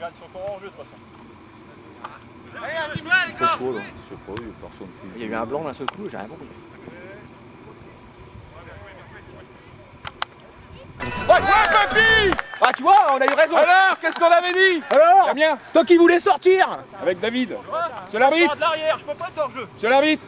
Regarde, ils sont encore en jeu de toute façon. Allez, un petit blanc, les gars trop, là. Je sais pas, il y a personne qui. Il y a eu un blanc d'un seul coup, j'ai rien compris. Ouais, ouais, papy Ah, tu vois, on a eu raison. Alors, qu'est-ce qu'on avait dit Alors Damien Toi qui voulais sortir Avec David. Monsieur l'arbitre je peux pas être hors jeu. Monsieur l'arbitre